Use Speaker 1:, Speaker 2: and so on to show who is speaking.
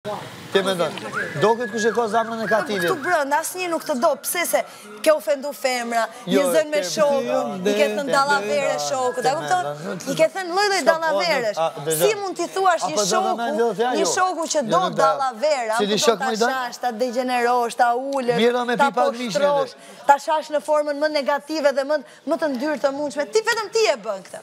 Speaker 1: Ti me ndonjë, do këtë kush e ka zemrën e ka
Speaker 2: të tillë. Këtu brenda, asnjë nuk të do, pse se ke ofendu femra, një jo, zënë me shokun, i ke thënë dallavere shokut, a kupton, i ke thënë lloj-lloj dallavere, si mund t'i thuash një shoku, një shoku që do dallavere, apo do ta shash, ta degjenerosh, ta ulësh, ta poshtërosh, ta shash në formën më negative dhe më të ndyrë të mundshme, ti vetëm ti e bën këtë.